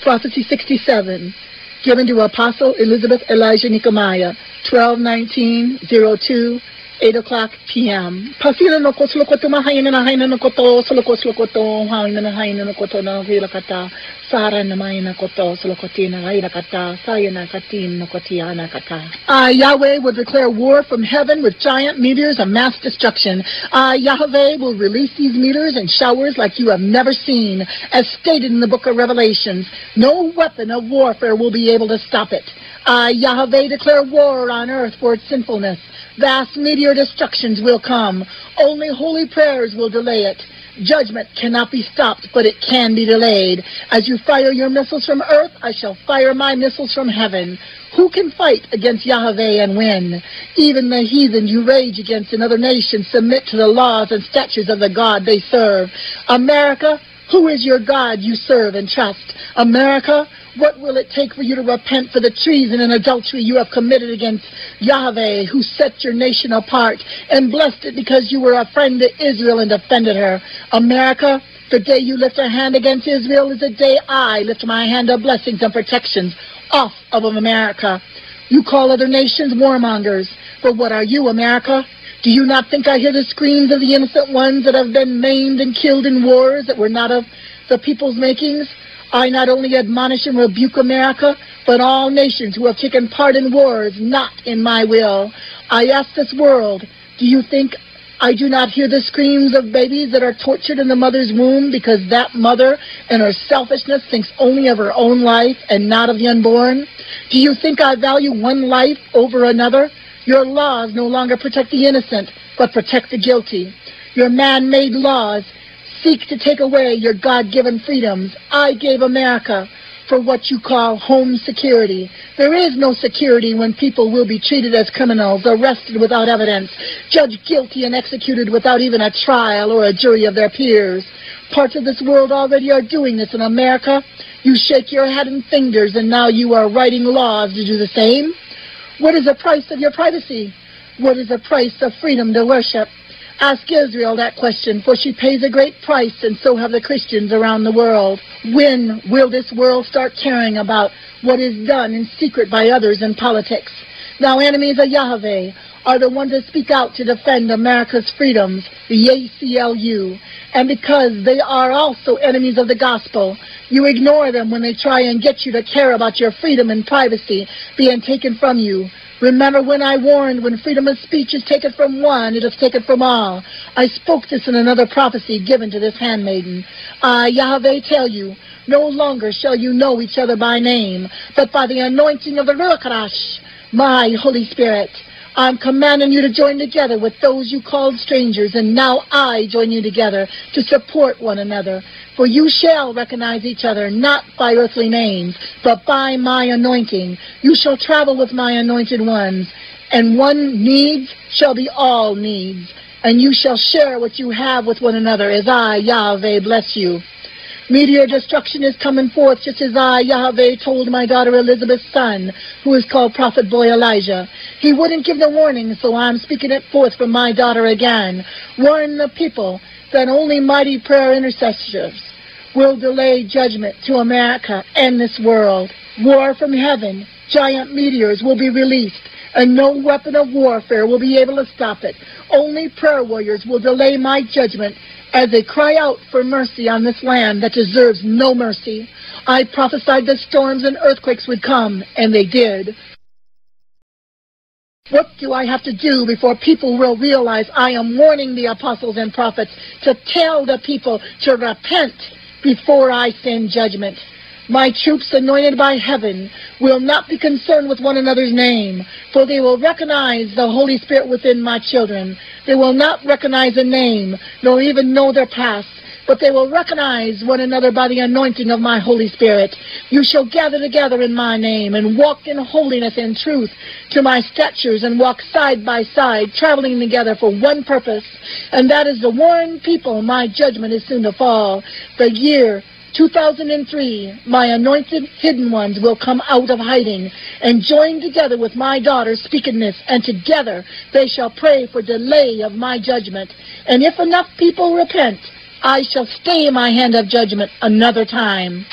Prophecy 67, given to Apostle Elizabeth Elijah Nehemiah, 12-19-02, 8 o'clock p.m. Pasila no ko sulo ko tumahayin na hayin na ko to sulo ko sulo ko to hayin na hayin na ko to na hila kata sara na may na ko to sulo ko tina hila kata saya na katin na ko tiana kata. Uh, Yahweh will declare war from heaven with giant meteors of mass destruction. Uh, Yahweh will release these meteors and showers like you have never seen, as stated in the book of Revelations. No weapon of warfare will be able to stop it. Uh, Yahweh declare war on earth for its sinfulness. Vast meteor destructions will come. Only holy prayers will delay it. Judgment cannot be stopped, but it can be delayed. As you fire your missiles from earth, I shall fire my missiles from heaven. Who can fight against Yahweh and win? Even the heathen you rage against in other nations submit to the laws and statutes of the God they serve. America, who is your God you serve and trust? America, what will it take for you to repent for the treason and adultery you have committed against Yahweh, who set your nation apart and blessed it because you were a friend to Israel and defended her? America, the day you lift a hand against Israel is the day I lift my hand of blessings and protections off of America. You call other nations warmongers, but what are you, America? Do you not think I hear the screams of the innocent ones that have been maimed and killed in wars that were not of the people's makings? I not only admonish and rebuke America, but all nations who have taken part in wars not in my will. I ask this world, do you think I do not hear the screams of babies that are tortured in the mother's womb because that mother in her selfishness thinks only of her own life and not of the unborn? Do you think I value one life over another? Your laws no longer protect the innocent, but protect the guilty. Your man-made laws seek to take away your God-given freedoms. I gave America for what you call home security. There is no security when people will be treated as criminals, arrested without evidence, judged guilty and executed without even a trial or a jury of their peers. Parts of this world already are doing this in America. You shake your head and fingers and now you are writing laws to do the same. What is the price of your privacy? What is the price of freedom to worship? Ask Israel that question, for she pays a great price, and so have the Christians around the world. When will this world start caring about what is done in secret by others in politics? Now, enemies of Yahweh are the ones that speak out to defend America's freedoms, the ACLU. And because they are also enemies of the gospel, you ignore them when they try and get you to care about your freedom and privacy being taken from you. Remember when I warned, when freedom of speech is taken from one, it is taken from all. I spoke this in another prophecy given to this handmaiden. I, Yahweh, tell you, no longer shall you know each other by name, but by the anointing of the Ruach my Holy Spirit. I'm commanding you to join together with those you called strangers, and now I join you together to support one another. For you shall recognize each other, not by earthly names, but by my anointing. You shall travel with my anointed ones, and one needs shall be all needs, and you shall share what you have with one another, as I, Yahweh, bless you. Meteor destruction is coming forth, just as I, Yahweh, told my daughter Elizabeth's son, who is called Prophet Boy Elijah. He wouldn't give the warning, so I'm speaking it forth from my daughter again. Warn the people that only mighty prayer intercessors will delay judgment to America and this world. War from heaven, giant meteors will be released, and no weapon of warfare will be able to stop it. Only prayer warriors will delay my judgment as they cry out for mercy on this land that deserves no mercy. I prophesied that storms and earthquakes would come, and they did. What do I have to do before people will realize I am warning the apostles and prophets to tell the people to repent before I send judgment? My troops anointed by heaven will not be concerned with one another's name, for they will recognize the Holy Spirit within my children. They will not recognize a name, nor even know their past, but they will recognize one another by the anointing of my Holy Spirit. You shall gather together in my name and walk in holiness and truth to my statutes and walk side by side, traveling together for one purpose, and that is to warn people my judgment is soon to fall. The year 2003, my anointed hidden ones will come out of hiding and join together with my daughters speaking this, and together they shall pray for delay of my judgment. And if enough people repent, I shall stay my hand of judgment another time.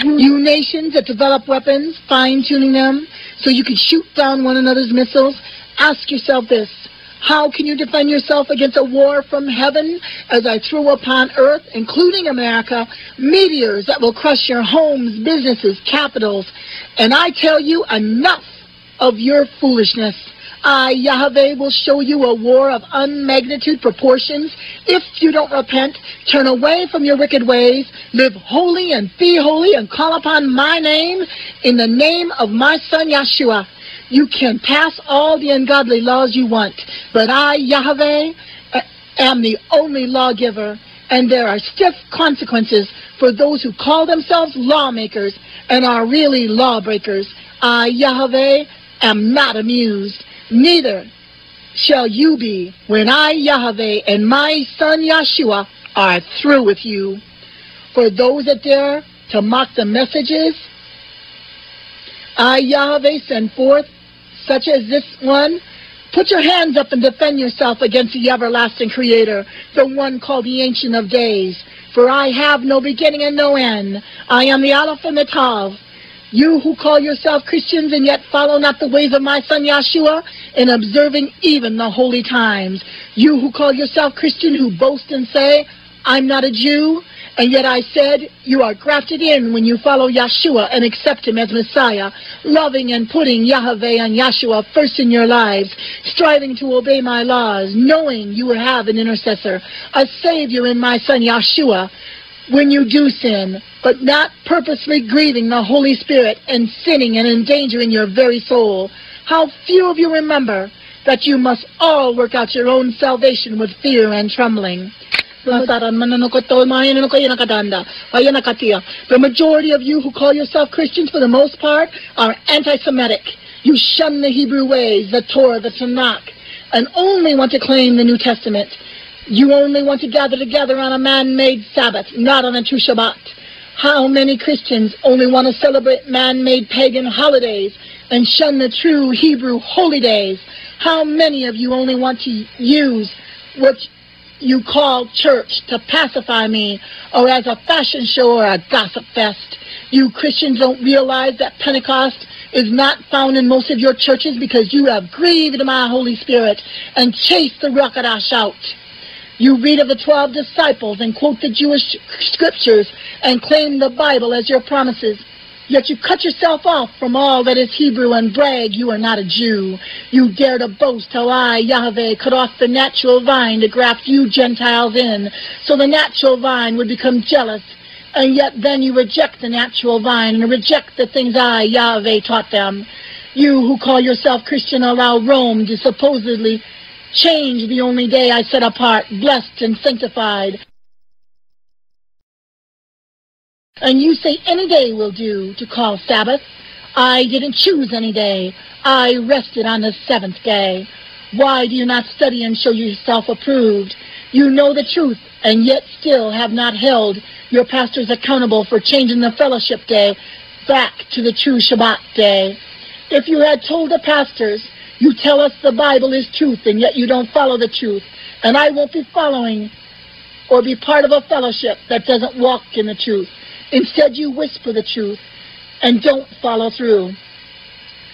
You nations that develop weapons, fine-tuning them so you can shoot down one another's missiles, ask yourself this. How can you defend yourself against a war from heaven as I threw upon earth, including America, meteors that will crush your homes, businesses, capitals? And I tell you, enough of your foolishness. I, Yahweh, will show you a war of unmagnitude proportions. If you don't repent, turn away from your wicked ways, live holy and be holy, and call upon my name in the name of my son Yeshua. You can pass all the ungodly laws you want, but I, Yahweh, uh, am the only lawgiver, and there are stiff consequences for those who call themselves lawmakers and are really lawbreakers. I, Yahweh, am not amused neither shall you be when I, Yahweh, and my son Yeshua are through with you. For those that dare to mock the messages I, Yahweh, send forth, such as this one, put your hands up and defend yourself against the everlasting Creator, the one called the Ancient of Days. For I have no beginning and no end. I am the Aleph and the Tav. You who call yourself Christians and yet follow not the ways of my son Yeshua in observing even the holy times. You who call yourself Christian who boast and say, I'm not a Jew, and yet I said, you are grafted in when you follow Yeshua and accept him as Messiah, loving and putting Yahweh and Yeshua first in your lives, striving to obey my laws, knowing you will have an intercessor, a Savior in my Son Yeshua, when you do sin, but not purposely grieving the Holy Spirit and sinning and endangering your very soul. How few of you remember that you must all work out your own salvation with fear and trembling. The majority of you who call yourself Christians, for the most part, are anti-Semitic. You shun the Hebrew ways, the Torah, the Tanakh, and only want to claim the New Testament. You only want to gather together on a man-made Sabbath, not on a true Shabbat. How many Christians only want to celebrate man-made pagan holidays and shun the true Hebrew holy days? How many of you only want to use what you call church to pacify me or as a fashion show or a gossip fest? You Christians don't realize that Pentecost is not found in most of your churches because you have grieved my Holy Spirit and chased the rock Ruach HaKodesh out. You read of the 12 disciples and quote the Jewish scriptures and claim the Bible as your promises. Yet you cut yourself off from all that is Hebrew and brag you are not a Jew. You dare to boast how I, Yahweh, cut off the natural vine to graft you Gentiles in, so the natural vine would become jealous. And yet then you reject the natural vine and reject the things I, Yahweh, taught them. You who call yourself Christian allow Rome to supposedly Change the only day I set apart, blessed and sanctified. And you say any day will do to call Sabbath. I didn't choose any day. I rested on the seventh day. Why do you not study and show yourself approved? You know the truth, and yet still have not held your pastors accountable for changing the fellowship day back to the true Shabbat day. If you had told the pastors you tell us the Bible is truth, and yet you don't follow the truth. And I won't be following or be part of a fellowship that doesn't walk in the truth. Instead, you whisper the truth and don't follow through.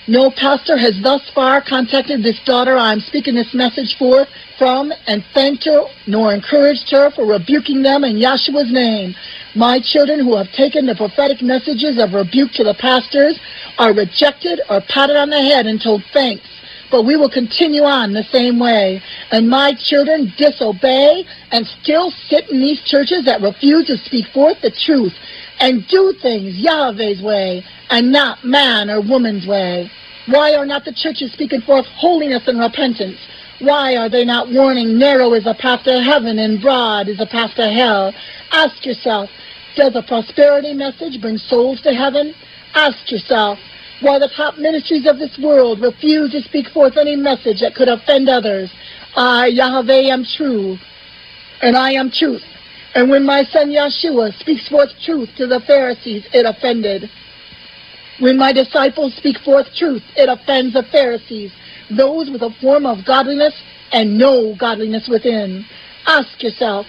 No pastor has thus far contacted this daughter I'm speaking this message for from and thanked her nor encouraged her for rebuking them in Yahshua's name. My children who have taken the prophetic messages of rebuke to the pastors are rejected or patted on the head and told thanks but we will continue on the same way. And my children disobey and still sit in these churches that refuse to speak forth the truth and do things Yahweh's way and not man or woman's way. Why are not the churches speaking forth holiness and repentance? Why are they not warning narrow is a path to heaven and broad is a path to hell? Ask yourself, does a prosperity message bring souls to heaven? Ask yourself, why the top ministries of this world refuse to speak forth any message that could offend others. I, Yahweh, am true, and I am truth. And when my son Yeshua speaks forth truth to the Pharisees, it offended. When my disciples speak forth truth, it offends the Pharisees, those with a form of godliness and no godliness within. Ask yourself,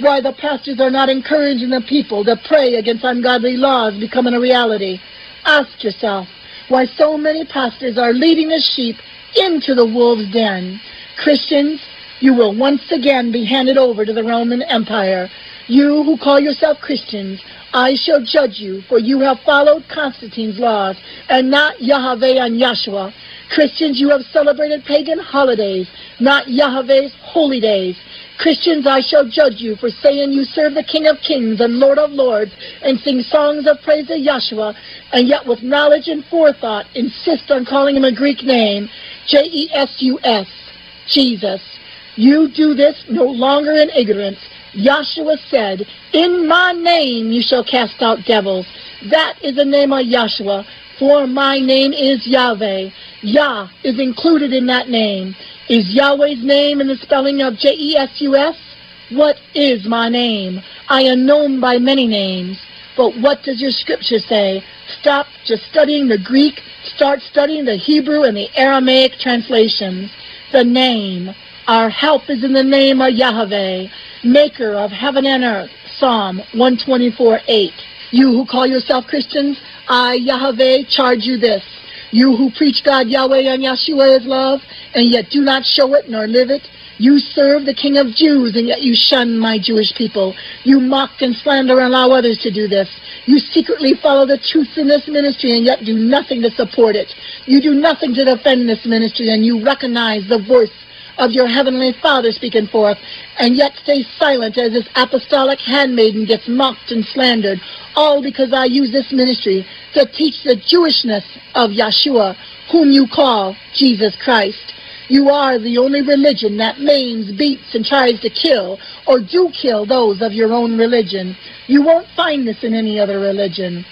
Why the pastors are not encouraging the people to pray against ungodly laws becoming a reality. Ask yourself why so many pastors are leading the sheep into the wolves' den. Christians, you will once again be handed over to the Roman Empire. You who call yourself Christians, I shall judge you, for you have followed Constantine's laws, and not Yahweh and Yahshua. Christians, you have celebrated pagan holidays, not Yahweh's holy days. Christians, I shall judge you for saying you serve the King of Kings and Lord of Lords and sing songs of praise to Yahshua, and yet with knowledge and forethought insist on calling him a Greek name, J-E-S-U-S, Jesus. You do this no longer in ignorance. Yahshua said, In my name you shall cast out devils. That is the name of Yahshua, for my name is Yahweh. Yah is included in that name. Is Yahweh's name in the spelling of J-E-S-U-S? What is my name? I am known by many names. But what does your scripture say? Stop just studying the Greek. Start studying the Hebrew and the Aramaic translations. The name. Our help is in the name of Yahweh, maker of heaven and earth. Psalm 124.8. You who call yourself Christians, I, Yahweh, charge you this. You who preach God Yahweh and Yeshua is love, and yet do not show it nor live it. You serve the King of Jews, and yet you shun my Jewish people. You mock and slander and allow others to do this. You secretly follow the truth in this ministry, and yet do nothing to support it. You do nothing to defend this ministry, and you recognize the voice of your heavenly Father speaking forth, and yet stay silent as this apostolic handmaiden gets mocked and slandered, all because I use this ministry to teach the Jewishness of Yeshua, whom you call Jesus Christ. You are the only religion that maims, beats, and tries to kill, or do kill those of your own religion. You won't find this in any other religion.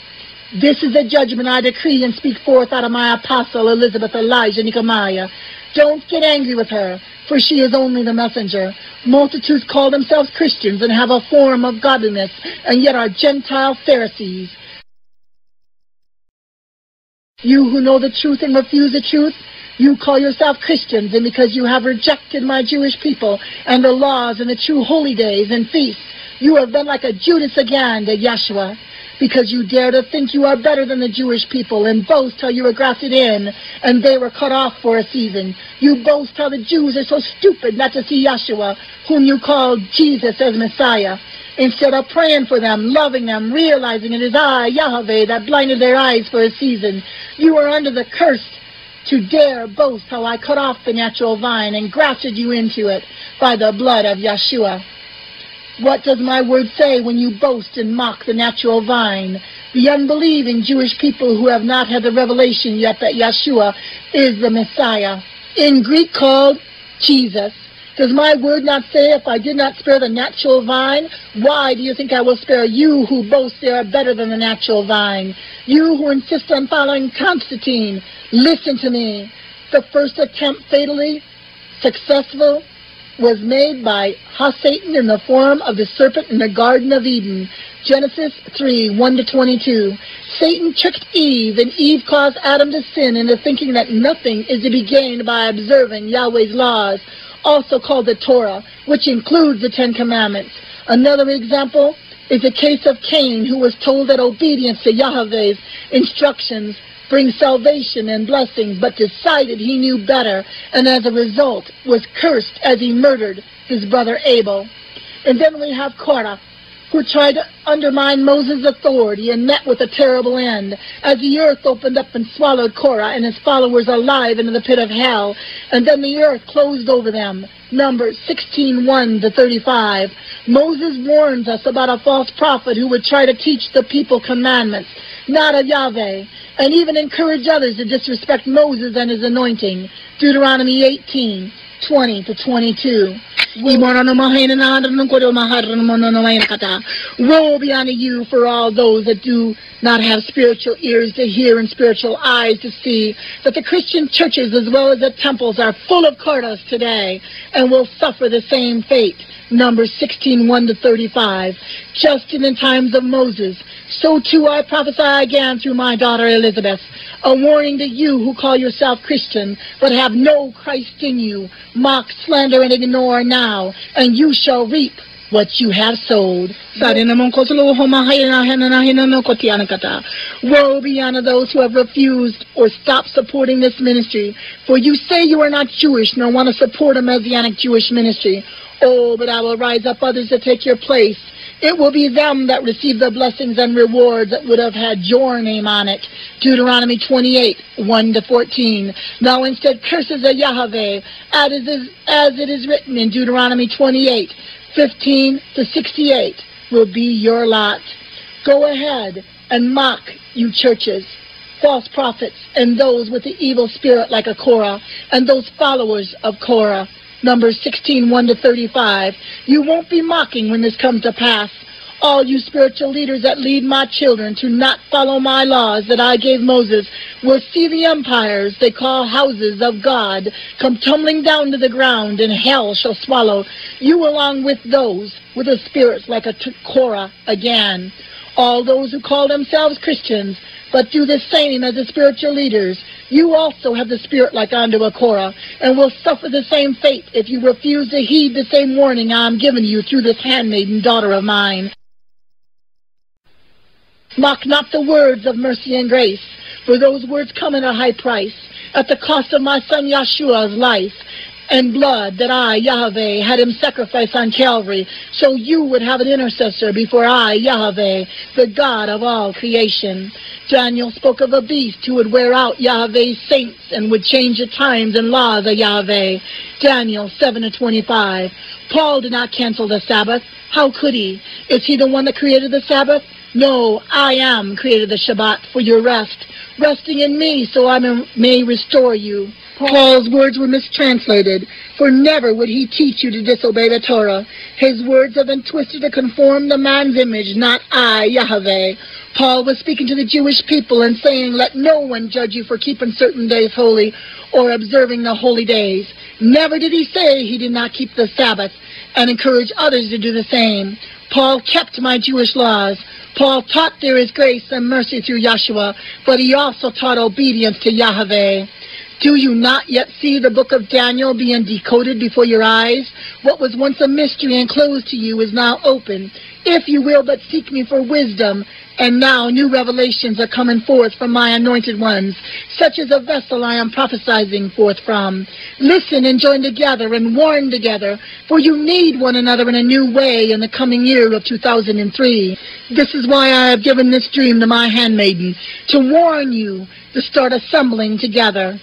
This is the judgment I decree and speak forth out of my apostle Elizabeth Elijah Nehemiah. Don't get angry with her, for she is only the messenger. Multitudes call themselves Christians and have a form of godliness, and yet are Gentile Pharisees. You who know the truth and refuse the truth, you call yourself Christians, and because you have rejected my Jewish people and the laws and the true holy days and feasts, you have been like a Judas again to Yeshua because you dare to think you are better than the Jewish people and boast how you were grafted in and they were cut off for a season. You boast how the Jews are so stupid not to see Yeshua, whom you call Jesus as Messiah. Instead of praying for them, loving them, realizing it is I, Yahweh, that blinded their eyes for a season, you are under the curse to dare boast how I cut off the natural vine and grafted you into it by the blood of Yeshua. What does my word say when you boast and mock the natural vine? The unbelieving Jewish people who have not had the revelation yet that Yeshua is the Messiah. In Greek called Jesus. Does my word not say, if I did not spare the natural vine, why do you think I will spare you who boast they are better than the natural vine? You who insist on following Constantine, listen to me. The first attempt fatally successful was made by Ha-Satan in the form of the serpent in the Garden of Eden. Genesis 3, 1 to 22. Satan tricked Eve, and Eve caused Adam to sin into thinking that nothing is to be gained by observing Yahweh's laws, also called the Torah, which includes the Ten Commandments. Another example is the case of Cain, who was told that obedience to Yahweh's instructions bring salvation and blessings, but decided he knew better, and as a result was cursed as he murdered his brother Abel. And then we have Korah, who tried to undermine Moses' authority and met with a terrible end, as the earth opened up and swallowed Korah and his followers alive into the pit of hell, and then the earth closed over them. Numbers 16:1 to 35. Moses warns us about a false prophet who would try to teach the people commandments, not of Yahweh, and even encourage others to disrespect Moses and his anointing. Deuteronomy 18, 20 to 22. Woe be unto you for all those that do not have spiritual ears to hear and spiritual eyes to see, that the Christian churches as well as the temples are full of Korahs today and will suffer the same fate. Numbers 16, 1 to 35. Just in the times of Moses, so too I prophesy again through my daughter Elizabeth, a warning to you who call yourself Christian, but have no Christ in you. Mock, slander, and ignore now, and you shall reap what you have sold. Woe be unto those who have refused or stopped supporting this ministry. For you say you are not Jewish, nor want to support a Messianic Jewish ministry. Oh, but I will rise up others to take your place. It will be them that receive the blessings and rewards that would have had your name on it. Deuteronomy 28, 1 to 14. Now instead curses of Yahweh, as it is written in Deuteronomy 28, 15 to 68 will be your lot. Go ahead and mock, you churches, false prophets, and those with the evil spirit like a Korah, and those followers of Korah. Numbers 16, 1 to 35. You won't be mocking when this comes to pass. All you spiritual leaders that lead my children to not follow my laws that I gave Moses will see the empires they call houses of God come tumbling down to the ground, and hell shall swallow you along with those with a spirit like a Korah again. All those who call themselves Christians but do the same as the spiritual leaders. You also have the spirit like unto a Korah, and will suffer the same fate if you refuse to heed the same warning I am giving you through this handmaiden daughter of mine. Mock not the words of mercy and grace, for those words come at a high price, at the cost of my son Yeshua's life and blood that I, Yahweh, had him sacrifice on Calvary, so you would have an intercessor before I, Yahweh, the God of all creation. Daniel spoke of a beast who would wear out Yahweh's saints and would change the times and laws of Yahweh. Daniel 7 to 25. Paul did not cancel the Sabbath. How could he? Is he the one that created the Sabbath? No, I am created the Shabbat for your rest, resting in me so I may restore you. Paul's words were mistranslated, for never would he teach you to disobey the Torah. His words have been twisted to conform the man's image, not I, Yahweh. Paul was speaking to the Jewish people and saying, Let no one judge you for keeping certain days holy or observing the holy days. Never did he say he did not keep the Sabbath and encourage others to do the same. Paul kept my Jewish laws. Paul taught there is grace and mercy through Yeshua, but he also taught obedience to Yahweh. Do you not yet see the book of Daniel being decoded before your eyes? What was once a mystery and closed to you is now open. If you will but seek me for wisdom, and now new revelations are coming forth from my anointed ones, such as a vessel I am prophesying forth from. Listen and join together and warn together, for you need one another in a new way in the coming year of 2003. This is why I have given this dream to my handmaiden, to warn you to start assembling together.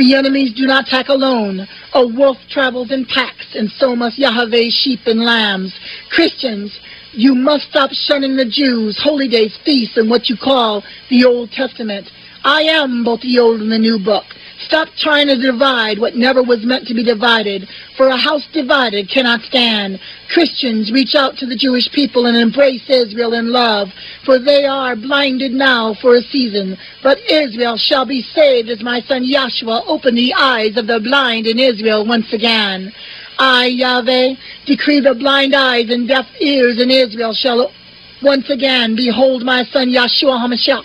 The enemies do not attack alone. A wolf travels in packs, and so must Yahweh's sheep and lambs. Christians, you must stop shunning the Jews, holy days, feasts, and what you call the Old Testament. I am both the Old and the New Book. Stop trying to divide what never was meant to be divided, for a house divided cannot stand. Christians, reach out to the Jewish people and embrace Israel in love, for they are blinded now for a season. But Israel shall be saved as my son Yahshua opened the eyes of the blind in Israel once again. I, Yahweh, decree the blind eyes and deaf ears in Israel shall once again behold my son Yahshua HaMashiach.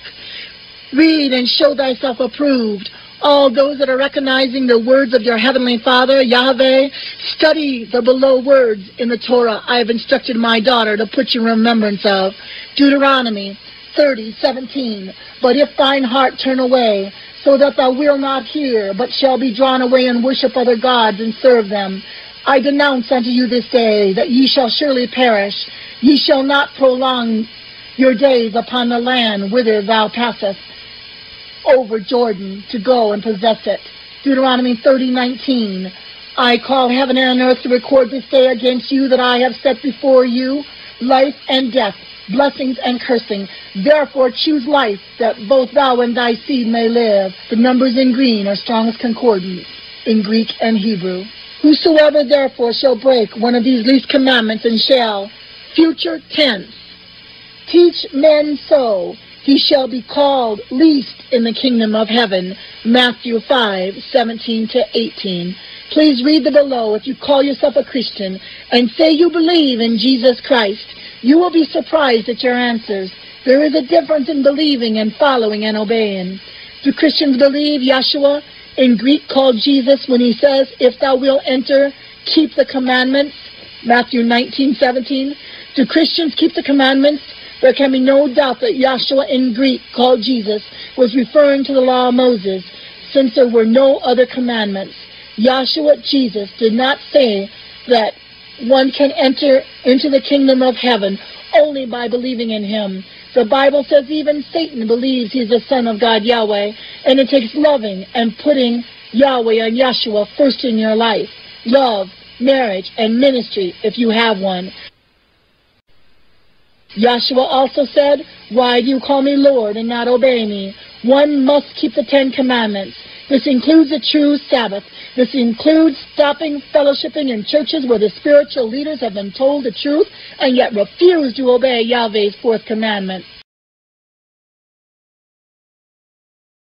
Read and show thyself approved all those that are recognizing the words of your heavenly Father, Yahweh, study the below words in the Torah I have instructed my daughter to put you in remembrance of. Deuteronomy 30, 17. But if thine heart turn away, so that thou wilt not hear, but shall be drawn away and worship other gods and serve them, I denounce unto you this day that ye shall surely perish. Ye shall not prolong your days upon the land whither thou passest over Jordan to go and possess it. Deuteronomy 30:19. I call heaven and earth to record this day against you that I have set before you life and death, blessings and cursing. Therefore choose life, that both thou and thy seed may live. The numbers in green are strongest concordance in Greek and Hebrew. Whosoever therefore shall break one of these least commandments and shall, future tense, teach men so, he shall be called least in the kingdom of heaven. Matthew 5, 17 to 18. Please read the below if you call yourself a Christian and say you believe in Jesus Christ. You will be surprised at your answers. There is a difference in believing and following and obeying. Do Christians believe Yeshua, in Greek called Jesus, when he says, If thou wilt enter, keep the commandments? Matthew 19:17. Do Christians keep the commandments? There can be no doubt that Yahshua in Greek, called Jesus, was referring to the law of Moses, since there were no other commandments. Yahshua Jesus did not say that one can enter into the kingdom of heaven only by believing in him. The Bible says even Satan believes he's the Son of God Yahweh, and it takes loving and putting Yahweh and Yahshua first in your life. Love, marriage, and ministry if you have one. Yahshua also said, Why do you call me Lord and not obey me? One must keep the Ten Commandments. This includes the true Sabbath. This includes stopping fellowshipping in churches where the spiritual leaders have been told the truth and yet refuse to obey Yahweh's fourth commandment.